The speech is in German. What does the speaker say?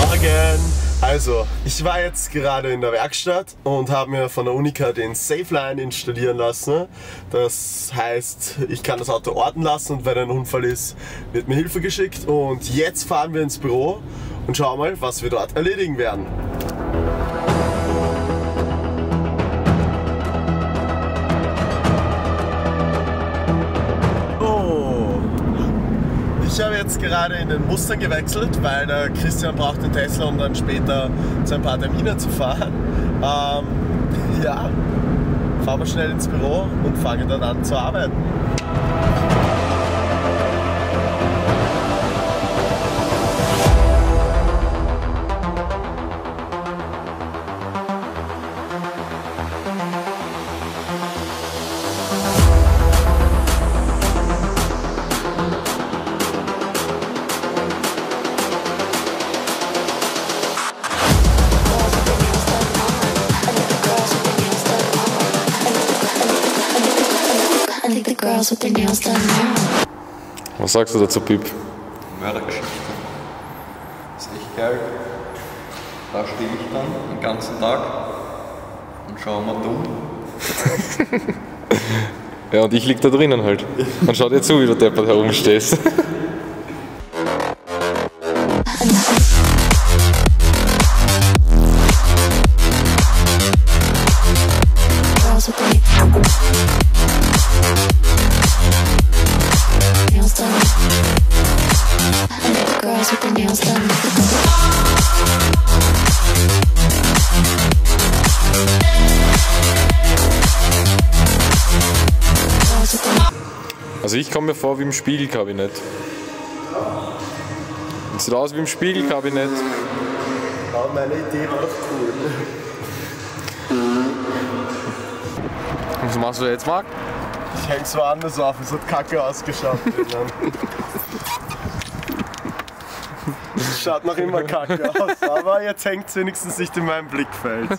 Morgen! Also, ich war jetzt gerade in der Werkstatt und habe mir von der Unica den SafeLine installieren lassen. Das heißt, ich kann das Auto orten lassen und wenn ein Unfall ist, wird mir Hilfe geschickt. Und jetzt fahren wir ins Büro und schauen mal, was wir dort erledigen werden. Ich habe jetzt gerade in den Mustang gewechselt, weil der Christian braucht den Tesla, um dann später zu ein paar Termine zu fahren. Ähm, ja, fahren wir schnell ins Büro und fangen dann an zu arbeiten. Girls with their nails done now. Was sagst du dazu, Pip? Mördergeschichte. Ist echt geil. Da stehe ich dann den ganzen Tag und schaue mal dumm. Ja, und ich lieg da drinnen halt. Und schau dir zu, wie du deppert herumstehst. Also ich komme mir vor wie im Spiegelkabinett. Das sieht aus wie im Spiegelkabinett. Aber meine Idee war doch cool. Was machst du jetzt, Marc? Ich häng so anders auf, es hat kacke ausgeschaut. schaut noch immer kacke aus, aber jetzt hängt es wenigstens nicht in meinem Blickfeld.